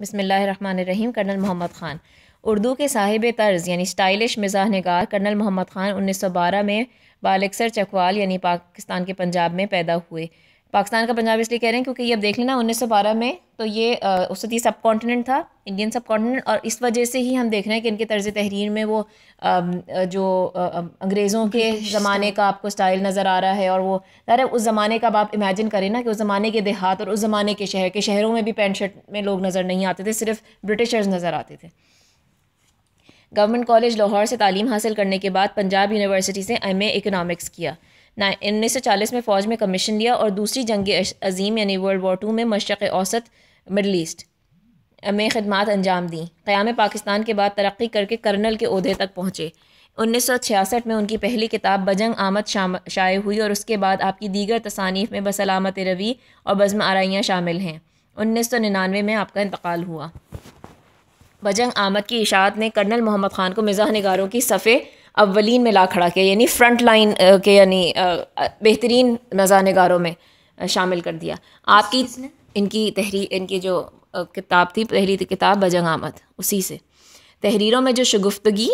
बसमीम कर्नल मोहम्मद ख़ान। उर्दू के साहिब तर्ज, यानी स्टाइलिश मिजाह नगार कर्नल मोहम्मद ख़ान उन्नीस सौ बारह में बालकसर चकवाल, यानी पाकिस्तान के पंजाब में पैदा हुए। पाकिस्तान का पंजाब इसलिए कह रहे हैं क्योंकि ये अब देख लेना उन्नीस सौ बारह में तो ये उस वक्त ये सब कॉन्टिनेंट था इंडियन सब कॉन्टिनेंट और इस वजह से ही हम देख रहे हैं कि इनके तर्ज तहरीर में वो जो अंग्रेज़ों के ज़माने का आपको स्टाइल नज़र आ रहा है और वो ज़रा उस ज़माने का अब आप इमेजिन करें ना कि उस ज़माने के देहात और उस ज़माने के शहर के शहरों में भी पैंट शर्ट में लोग नज़र नहीं आते थे सिर्फ़ ब्रिटिशर्स नज़र आते थे। गवर्नमेंट कॉलेज लाहौर से तालीम हासिल करने के बाद पंजाब यूनिवर्सिटी से एम इकनॉमिक्स किया। उन्नीस सौ चालीस में फ़ौज में कमीशन लिया और दूसरी जंग अजीम, यानी वर्ल्ड वॉर टू में मशरक़ औसत मिडल ईस्ट में खदमात अंजाम दी। क़्याम पाकिस्तान के बाद तरक्की करके कर्नल के अहदे तक पहुँचे। उन्नीस सौ छियासठ में उनकी पहली किताब बजंग आमद शाये हुई और उसके बाद आपकी दीगर तसानीफ़ में बसलामत रवी और बज़म आरइयाँ शामिल हैं। उन्नीस सौ निन्यानवे में आपका इंतकाल हुआ। बजंग आमद की इशात ने कर्नल मोहम्मद ख़ान को मिज़ाह नगारों की सफ़े अवलिन में ला खड़ा किया यानी फ्रंट लाइन के यानी बेहतरीन मज़ा नगारों में शामिल कर दिया। आपकी इनकी तहरी इनकी जो किताब थी पहली किताब बजंग आमद उसी से। तहरीरों में जो शगुफ्तगी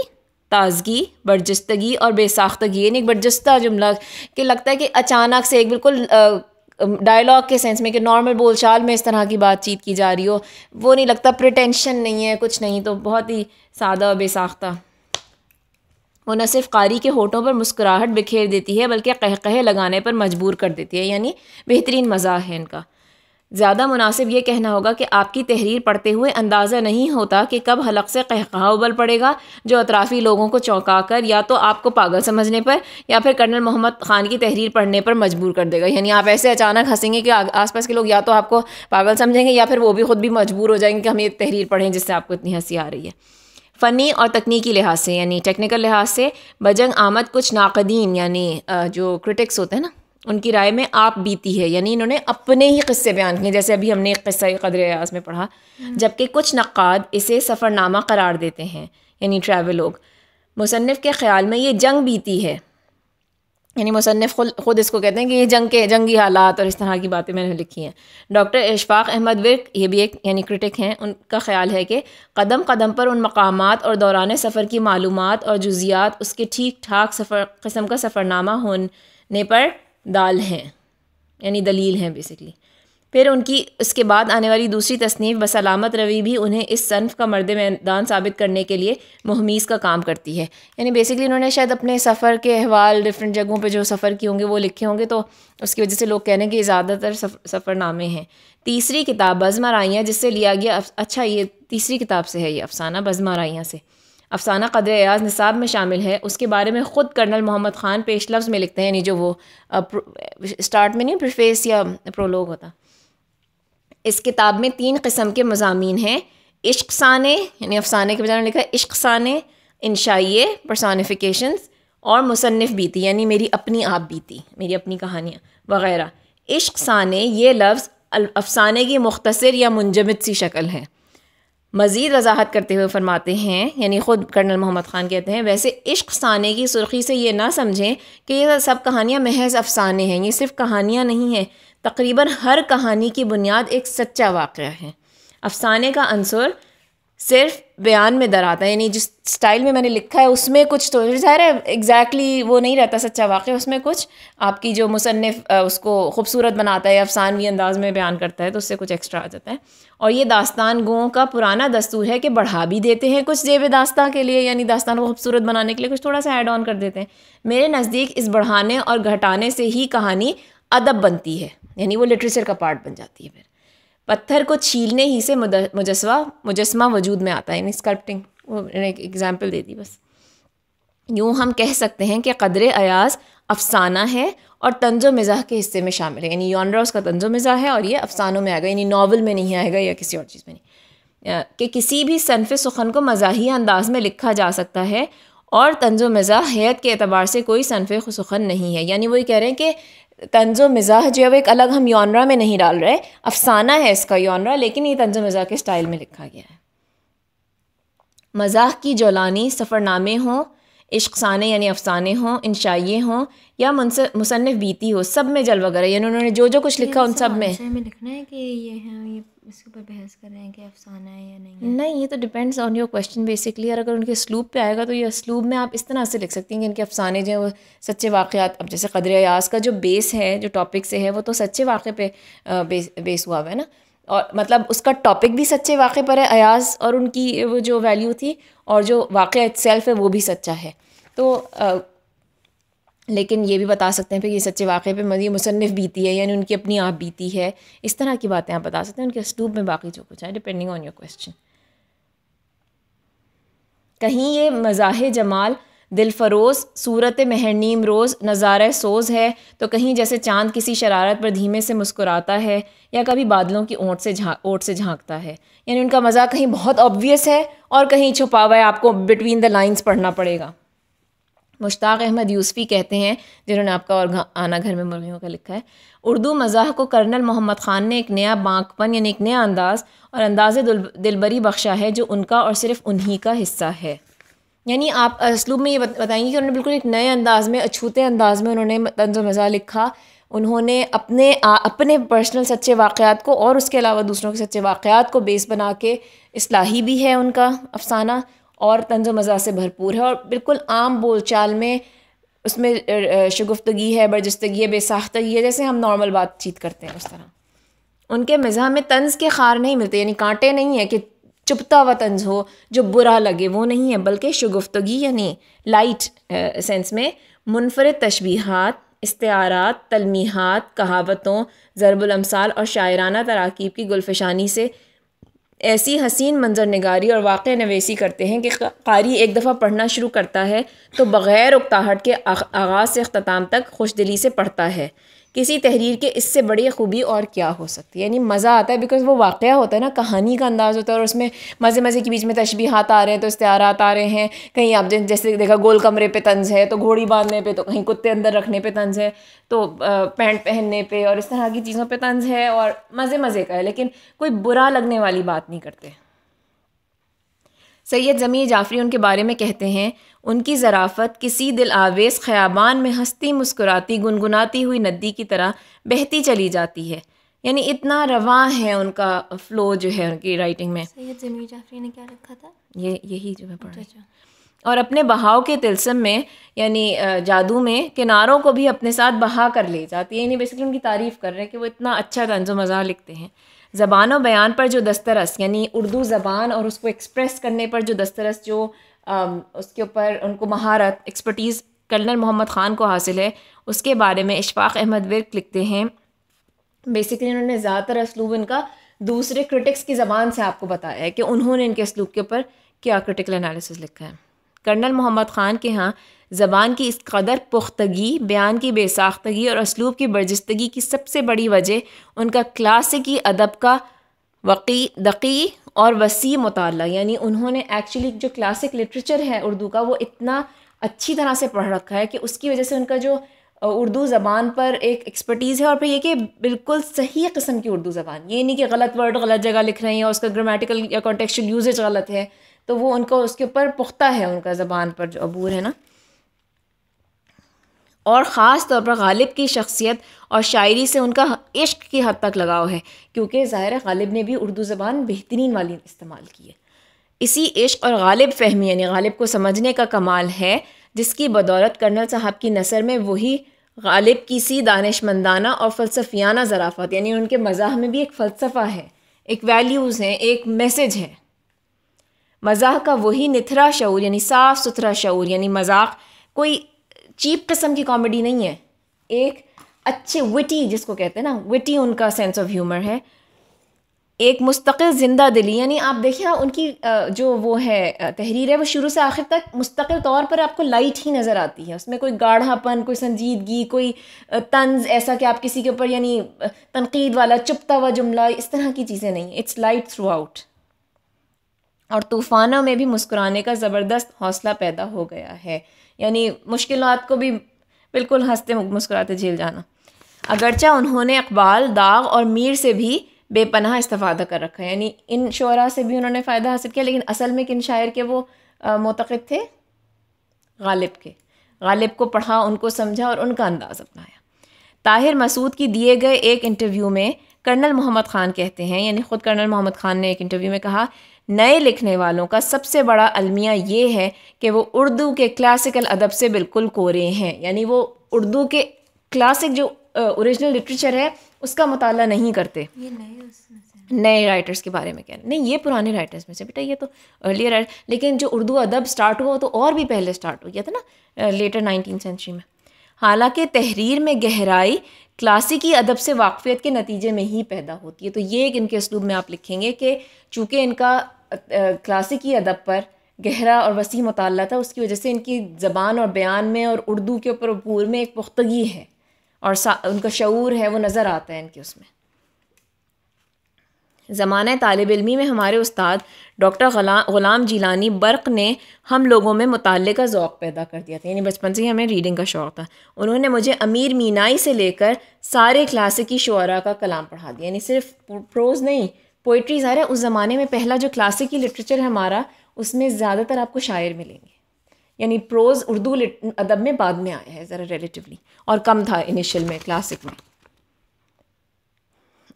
ताजगी बर्जस्तगी और बेसाख्तगी यानी एक बर्जस्ता जुमला कि लगता है कि अचानक से एक बिल्कुल डायलॉग के सेंस में कि नॉर्मल बोलचाल में इस तरह की बातचीत की जा रही हो वो नहीं लगता प्रिटेंशन नहीं है कुछ नहीं तो बहुत ही सादा और बेसाख्ता सिर्फ़ कारी के होठों पर मुस्कुराहट बिखेर देती है, बल्कि कह कहे लगाने पर मजबूर कर देती है, यानी बेहतरीन मज़ा है इनका। ज़्यादा मुनासिब ये कहना होगा कि आपकी तहरीर पढ़ते हुए अंदाज़ा नहीं होता कि कब हलक से कहकहा उबल पड़ेगा, जो अतराफ़ी लोगों को चौंका कर या तो आपको पागल समझने पर या फिर कर्नल मोहम्मद ख़ान की तहरीर पढ़ने पर मजबूर कर देगा। यानी आप ऐसे अचानक हंसेंगे कि आसपास के लोग या तो आपको पागल समझेंगे या फिर वो भी ख़ुद भी मजबूर हो जाएँगे कि हम ये तहरीर पढ़ें जिससे आपको इतनी हँसी आ रही है। फ़नी और तकनीकी लिहाज से यानी टेक्निकल लिहाज से बजंग आमद कुछ नाकदीन यानी जो क्रिटिक्स होते हैं ना उनकी राय में आप बीती है यानी इन्होंने अपने ही किस्से बयान किए जैसे अभी हमने एक किस्सा कदर अयाज में पढ़ा हम्म। जबकि कुछ नक़ाद इसे सफ़रनामा करार देते हैं यानी ट्रैवलोग मुसनफ़ के ख़्याल में ये जंग बीती है यानी मुसनफ़ खुद खुद इसको कहते हैं कि ये जंग के जंगी हालात और इस तरह की बातें मैंने लिखी हैं। डॉक्टर इशफाक अहमद विक ये भी एक, यानी क्रिटिक हैं, उनका ख्याल है कि कदम कदम पर उन मकाम और दौरान सफ़र की मालूम और जुजियात, उसके ठीक ठाक सफ़र, कस्म का सफ़रनामा होने पर दाल हैं, यानी दलील हैं बेसिकली फिर उनकी, उसके बाद आने वाली दूसरी तसनीफ़, बसलामत रवि भी उन्हें इस सनफ़ का मर्द मैदान साबित करने के लिए मुहमीज़ का काम करती है। यानी बेसिकली उन्होंने शायद अपने सफ़र के अहवाल डिफरेंट जगहों पे जो सफ़र किए होंगे, वो लिखे होंगे तो उसकी वजह से लोग कह रहे हैं कि ज़्यादातर सफ़रनामे हैं। तीसरी किताब, बज़मा राइयाँ, जिससे लिया गया अच्छा ये तीसरी किताब से है ये, अफसाना बज़मा राइयाँ से। अफसाना कदर अयाज निसाब में शामिल है। उसके बारे में ख़ुद कर्नल मोहम्मद ख़ान पेश लफ्ज़ में लिखते हैं, यानी जो वो स्टार्ट में नहीं, प्रिफेस या प्रोलोग होता। इस किताब में तीन किस्म के मजामी हैं। इश्क साने, यानी अफसाने के बजाय लिखा है, इश्क साने इंशाइए परसानिफिकेशन और मुसनफ़ बीती, यानी मेरी अपनी आप बीती, मेरी अपनी कहानियाँ, वगैरह। इश्क साने, ये लफ्ज़ अफसाने की मुख्तर या मुंजमद सी शक्ल है। मज़ीद वजाहत करते हुए फरमाते हैं, यानी ख़ुद कर्नल मोहम्मद ख़ान कहते हैं, वैसे इश्क साने की सुर्खी से ये ना समझें कि ये सब कहानियाँ महज अफसाने हैं, ये सिर्फ़ कहानियाँ नहीं हैं तकरीबन हर कहानी की बुनियाद एक सच्चा वाक़ है। अफसाने का अंसर सिर्फ़ बयान में दर आता है, यानी जिस स्टाइल में मैंने लिखा है, उसमें कुछ तो ज़ाहिर है एग्जैक्टली वो नहीं रहता सच्चा वाक़ उसमें कुछ आपकी जो मुसनफ़ उसको खूबसूरत बनाता है अफसानवी अंदाज में बयान करता है तो उससे कुछ एक्स्ट्रा आ जाता है। और ये दास्तान गों का पुराना दस्तूर है कि बढ़ा भी देते हैं कुछ जेब दास्तान के लिए, यानी दास्तान को खूबसूरत बनाने के लिए कुछ थोड़ा सा ऐड ऑन कर देते हैं। मेरे नज़दीक इस बढ़ाने और घटाने से ही कहानी अदब बनती है, यानी वो लिटरेचर का पार्ट बन जाती है फिर। पत्थर को छीलने ही से मुजस्वा, मुजस्मा वजूद में आता है, यानी स्कल्पटिंग एक एग्ज़ाम्पल दे दी बस। यूँ हम कह सकते हैं कि कदर अयाज अफसाना है और तंजो मिज़ाह के हिस्से में शामिल है, यानी यौनरा उसका तंजो मिज़ाह है और ये अफसानों में आएगा यानी नावल में नहीं आएगा या किसी और चीज़ में नहीं। कि किसी भी सनफ़ सुखन को मजाही अंदाज में लिखा जा सकता है और तंजो मिज़ाह हैत के अतबार से कोई सनफ़ सुखन नहीं है। यानी वही कह रहे हैं कि तंजो मिज़ाह जो है वो एक अलग हम यौनरा में नहीं डाल रहे अफसाना है इसका यौनरा लेकिन ये तंजो मिज़ाह के स्टाइल में लिखा गया है। मज़ाह की जोलानी सफ़रनामे हों इश्कसाने यानी अफसाने हों इंशाइए हों या मुसनफ़ बीती हो सब में जल वगैरह यानी उन्होंने जो जो कुछ लिखा उन सब में। में लिखना है कि ये हैं ये इसके ऊपर बहस कर रहे हैं कि अफसाना है या नहीं है। नहीं, ये तो depends on your question basically और अगर उनके स्लूब पे आएगा तो ये स्लूब में आप इस तरह से लिख सकती हैं कि इनके अफसाने जो हैं, वो सच्चे वाक़ात अब जैसे कदर अयास का जो बेस है, जो टॉपिक से है, वो तो सच्चे वाक़े पे बेस बेस हुआ हुआ है ना? और मतलब उसका टॉपिक भी सच्चे वाक़े पर है, अयाज, और उनकी वो जो वैल्यू थी, और जो वाक़ सेल्फ है, वो भी सच्चा है। तो लेकिन ये भी बता सकते हैं फिर ये सच्चे वाक़े पे मदी मुसनफ़ बीती है, यानी उनकी अपनी आप बीती है। इस तरह की बातें आप बता सकते हैं, उनके असलूब में बाकी जो कुछ है डिपेंडिंग ऑन योर क्वेश्चन कहीं ये मज़ाह जमाल दिल फरोज़ सूरत महरनीम रोज़, नज़ारा सोज़ है तो कहीं जैसे चाँद किसी शरारत पर धीमे से मुस्कुराता है, या कभी बादलों की ओट से झाँक ओट से झांकता है। यानी उनका मज़ा कहीं बहुत ऑब्वियस है, और कहीं छुपा हुआ है, आपको बिटवीन द लाइंस पढ़ना पड़ेगा। मुश्ताक अहमद यूसफ़ी कहते हैं जिन्होंने आपका और आना घर में मुर्गियों का लिखा है उर्दू मज़ाह को कर्नल मोहम्मद ख़ान ने एक नया बांकपन यानी एक नया अंदाज़ और अंदाज़ दिलबरी बख्शा है जो उनका और सिर्फ़ उन्हीं का हिस्सा है। यानी आप असलूब में ये बताएँगे कि उन्होंने बिल्कुल एक नए अंदाज़ में अछूते अंदाज़ में उन्होंने तंज मज़ा लिखा। उन्होंने अपने आ, अपने पर्सनल सच्चे वाक़ात को और उसके अलावा दूसरों के सच्चे वाक़ात को बेस बना के इसलाही भी है उनका अफसाना। और तंज मज़ा से भरपूर है और बिल्कुल आम बोल चाल में उसमें शगुफ्तगी है, बरजस्तगी है, बेसाख्तगी है, जैसे हम नॉर्मल बातचीत करते हैं उस तरह। उनके मज़ा में तंज के खार नहीं मिलते, यानी कांटे नहीं है कि चुपता हुआ तंज हो, जो बुरा लगे, वो नहीं है, बल्कि शगुफ्तगी, यानी लाइट सेंस में मुनफरद तशबीहात इस्तारात तलमीहत, कहावतों ज़रबुलमसाल और शायराना तराकीब की गुलफशानी से ऐसी हसीन मंजर नगारी और वाक़ नवेसी करते हैं कि कारी एक दफ़ा पढ़ना शुरू करता है तो बग़ैर उकताहट के आगाज़ से अख्ताम तक खुश दिली से पढ़ता है। किसी तहरीर के इससे बड़ी खूबी और क्या हो सकती है? यानी मज़ा आता है बिकॉज़ वो वाक़ होता है ना, कहानी का अंदाज़ होता है और उसमें मज़े मज़े के बीच में तशबीहात आ रहे हैं तो इस्तारात आ रहे हैं, कहीं आप जैसे देखा गोल कमरे पे तंज है तो घोड़ी बांधने पे तो कहीं कुत्ते अंदर रखने पे तंज है तो पैंट पहनने पे और इस तरह की चीज़ों पे तंज है और मज़े मज़े का है, लेकिन कोई बुरा लगने वाली बात नहीं करते। सैयद ज़मी जाफ़री उनके बारे में कहते हैं उनकी ज़राफ़त किसी दिल आवेज़ ख़याबान में हंसती मुस्कुराती गुनगुनाती हुई नदी की तरह बहती चली जाती है। यानी इतना रवा है उनका फ़्लो जो है उनकी राइटिंग में। सैयद ज़मी जाफ़री ने क्या रखा था? ये यही जो मैं पढ़ा अच्छा, अच्छा। और अपने बहाव के तिलसम में यानी जादू में किनारों को भी अपने साथ बहा कर ले जाती है। यानी बेसिकली उनकी तारीफ़ कर रहे हैं कि वो इतना अच्छा तंज मज़ा लिखते हैं। ज़बान और बयान पर जो दस्तरस, यानी उर्दू ज़बान और उसको एक्सप्रेस करने पर जो दस्तरस, जो उसके ऊपर उनको महारत एक्सपर्टीज़ कर्नल मोहम्मद ख़ान को हासिल है, उसके बारे में इशफाक़ अहमद विर्क लिखते हैं। बेसिकली उन्होंने ज़्यादातर असलूब इनका दूसरे क्रिटिक्स की ज़बान से आपको बताया है कि उन्होंने इनके असलूब के ऊपर क्या क्रिटिकल एनालिसिस लिखा है। कर्नल मोहम्मद ख़ान के यहाँ ज़बान की इस कदर पुख्तगी, बयान की बेसाख्तगी और असलूब की बर्जस्तगी की सबसे बड़ी वजह उनका क्लासिकी अदब का वक़ी, दकी और वसी मताल यानी उन्होंने एक्चुअली जो क्लासिक लिटरेचर है उर्दू का, वो इतना अच्छी तरह से पढ़ रखा है कि उसकी वजह से उनका जो उर्दू ज़बान पर एक एक्सपर्टीज़ है और फिर ये कि बिल्कुल सही किस्म की उर्दू ज़बान। ये नहीं कि गलत वर्ड गलत जगह लिख रहे हैं या उसका ग्रामेटिकल या कॉन्टेक्चुअल यूजेज गलत है तो वो उनको उसके ऊपर पुख्ता है, उनका ज़बान पर जो अबूर है ना। और ख़ास तौर पर गालिब की शख्सियत और शायरी से उनका इश्क की हद तक लगाव है, क्योंकि ज़ाहिर गालिब ने भी उर्दू ज़बान बेहतरीन वाली इस्तेमाल की है। इसी इश्क और गालिब फहमी, यानी गालिब को समझने का कमाल है, जिसकी बदौलत कर्नल साहब की नसर में वही गालिब की सी दानशमंदाना और फ़लसफियाना ज़राफ़त, यानी उनके मज़ाह में भी एक फ़लसफ़ा है, एक वैल्यूज़ हैं, एक मैसेज है। मज़ाह का वही निथरा शूर यानी साफ़ सुथरा शूर यानी मज़ाक कोई चीप किस्म की कॉमेडी नहीं है। एक अच्छे विटी जिसको कहते हैं ना विटी उनका सेंस ऑफ़ ह्यूमर है। एक मुस्तकिल ज़िंदा दिली, यानी आप देखिए उनकी जो वो है तहरीर है, वो शुरू से आखिर तक मुस्तकिल तौर पर आपको लाइट ही नज़र आती है। उसमें कोई गाढ़ापन, कोई संजीदगी, कोई तंज ऐसा कि आप किसी के ऊपर, यानी तनकीद वाला, चुपता हुआ जुमला, इस तरह की चीज़ें नहीं इट्स लाइट थ्रू आउट और तूफ़ानों में भी मुस्कुराने का ज़बरदस्त हौसला पैदा हो गया है। यानी मुश्किल को भी बिल्कुल हँसते मुस्कुराते झेल जाना। अगरचा उन्होंने अकबाल, दाग और मीर से भी बेपनाह इस्तेफादा कर रखा है। यानी इन शरा से भी उन्होंने फ़ायदा हासिल किया, लेकिन असल में किन शायर के वो मोतक़ थे? गालिब के। गालिब को पढ़ा, उनको समझा और उनका अंदाज़ अपनाया। ताहिर मसूद की दिए गए एक इंटरव्यू में कर्नल मोहम्मद ख़ान कहते हैं। यानी ख़ुद कर्नल मोहम्मद ख़ान ने एक इंटरव्यू में कहा नए लिखने वालों का सबसे बड़ा अलमिया ये है कि वो उर्दू के क्लासिकल अदब से बिल्कुल कोरे हैं। यानी वो उर्दू के क्लासिक जो ओरिजिनल लिटरेचर है उसका मताल नहीं करते। ये नए राइटर्स के बारे में कह रहे हैं। नहीं ये पुराने राइटर्स में से बेटा ये तो अर्लियर राइटर लेकिन जो उर्दू अदब स्टार्ट हुआ तो और भी पहले स्टार्ट हो गया था ना लेटर नाइनटीन सेंचुरी में। हालाँकि तहरीर में गहराई क्लासिकी अदब से वाकफियत के नतीजे में ही पैदा होती है। तो ये एक इनके असलूब में आप लिखेंगे कि चूँकि इनका क्लासिकी अदब पर, गहरा और वसी मताल था। उसकी वजह से इनकी ज़बान और बयान में और उर्दू के ऊपर पूर में एक पुख्तगी है और उनका शूर है, वो नज़र आता है इनके उसमें। ज़माना तालब इलमी में हमारे उस्ताद डॉक्टर ग़ुलाम जीलानी बर्क़ ने हम लोगों में मुताले का ज़ौक़ पैदा कर दिया था। यानी बचपन से ही हमें रीडिंग का शौक़ था। उन्होंने मुझे अमीर मीनाई से लेकर सारे क्लासिकी शुरा का कलाम पढ़ा दिया। यानी सिर्फ़ प्रोज़ नहीं पोइट्री सारे उस ज़माने में पहला जो क्लासिकी लिटरेचर है हमारा, उसमें ज़्यादातर आपको शायर मिलेंगे। यानी प्रोज़ उर्दू अदब में बाद में आया है ज़रा रिलेटिवली और कम था इनिशियल में क्लासिक में।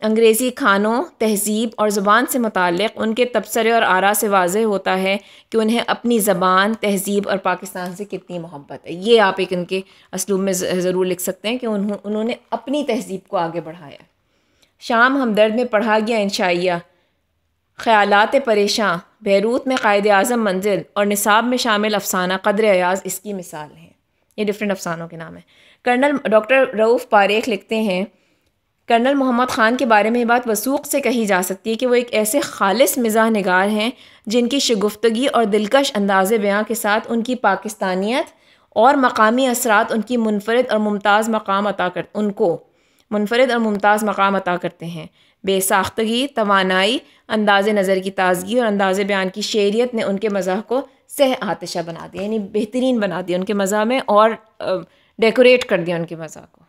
अंग्रेज़ी खानों, तहज़ीब और ज़ुबान से मुतक़ उनके तबसरे और आरा से वाज होता है कि उन्हें अपनी ज़बान, तहज़ीब और पाकिस्तान से कितनी मोहब्बत है। ये आप एक इनके असलूब में ज़रूर लिख सकते हैं कि उन्होंने अपनी तहज़ीब को आगे बढ़ाया। शाम हमदर्द में पढ़ा गया इंशाइया। ख़यालात परेशान बैरूत में कायद अज़म मंजिल और निसाब में शामिल अफसाना कदर अयाज इसकी मिसाल हैं। ये डिफरेंट अफसानों के नाम हैं। कर्नल डॉक्टर रऊफ़ पारेख लिखते हैं, कर्नल मोहम्मद ख़ान के बारे में ये बात वसूख से कही जा सकती है कि वो एक ऐसे खालिस मिजाह नगार हैं जिनकी शगुफ्तगी और दिलकश अंदाज बयाँ के साथ उनकी पाकिस्तानियत और मकामी असरात, उनकी मुनफरद और मुमताज़ मकाम अता कर, उनको मुनफरद और मुमताज़ मकाम अता करते हैं। बेसाख्तगी तोानाई अंदाज नज़र की ताजगी और अंदाज बयान की शेरियत ने उनके मज़ा को सह आतशा बना दिया, यानी बेहतरीन बना दिया उनके मज़ा में और डेकोरेट कर दिया उनके मज़ा को।